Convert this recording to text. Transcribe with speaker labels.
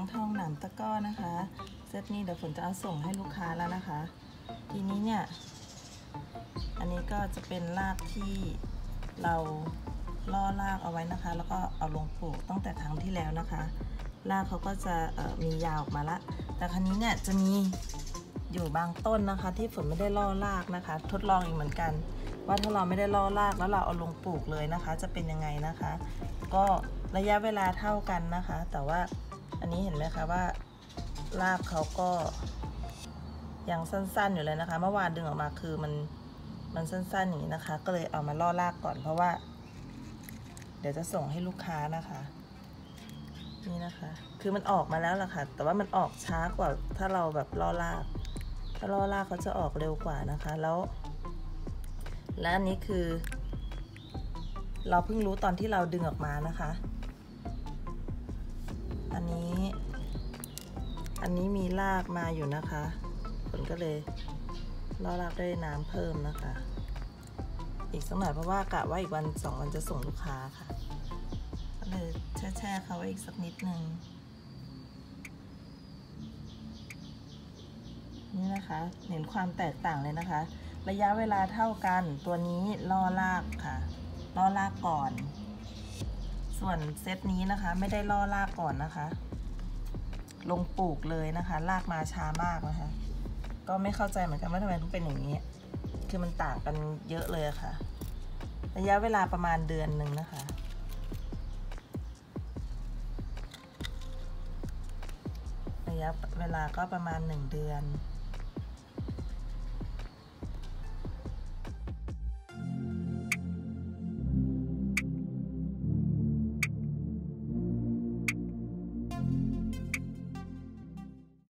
Speaker 1: งทองหนามตะก้อนะคะ เซตนี้เดี๋ยวฝนจะเอาส่งให้ลูกค้าแล้วนะคะ ทีนี้เนี่ย อันนี้ก็จะเป็นรากที่เราล่อรากเอาไว้นะคะ แล้วก็เอาลงปลูกตั้งแต่ครั้งที่แล้วนะคะ รากเขาก็จะมียาวออกมาละ แต่ครั้นี้เนี่ยจะมีอยู่บางต้นนะคะ ที่ฝนไม่ได้ล่อรากนะคะ ทดลองอีกเหมือนกัน ว่าถ้าเราไม่ได้ล่อรากแล้วเราเอาลงปลูกเลยนะคะ จะเป็นยังไงนะคะ ก็ระยะเวลาเท่ากันนะคะ แต่ว่า อันนี้เห็นไหมคะว่ารากเขาก็ยังสั้นๆอยู่เลยนะคะ เมื่อวานดึงออกมาคือมันมันสั้นๆอย่างนี้นะคะ ก็เลยเอามาล่อรากก่อนเพราะว่า เดี๋ยวจะส่งให้ลูกค้านะคะ นี่นะคะ คือมันออกมาแล้วล่ะค่ะ แต่ว่ามันออกช้ากว่าถ้าเราแบบล่อราก ถ้าล่อรากเขาจะออกเร็วกว่านะคะ แล้ว และอันนี้คือ เราเพิ่งรู้ตอนที่เราดึงออกมานะคะ อันนี้ อันนี้มีรากมาอยู่นะคะผลก็เลยล่อรากด้วยน้ำเพิ่มนะคะ อีกสักหน่อยเพราะว่ากะว่าอีกวันสองวันจะส่งลูกค้าค่ะก็เลยแช่ๆเขาไว้อีกสักนิดนึงนี่นะคะ เห็นความแตกต่างเลยนะคะ ระยะเวลาเท่ากันตัวนี้ล่อลากค่ะล่อลากก่อน ส่วนเซตนี้นะคะไม่ได้ล่อลากก่อนนะคะ ลงปลูกเลยนะคะ ลากมาช้ามากนะคะ ก็ไม่เข้าใจเหมือนกันว่าทำไมถึงเป็นอย่างนี้ คือมันต่างกันเยอะเลยะค่ะ ระยะเวลาประมาณเดือนหนึ่งนะคะระยะเวลาก็ประมาณหนึ่งเดือน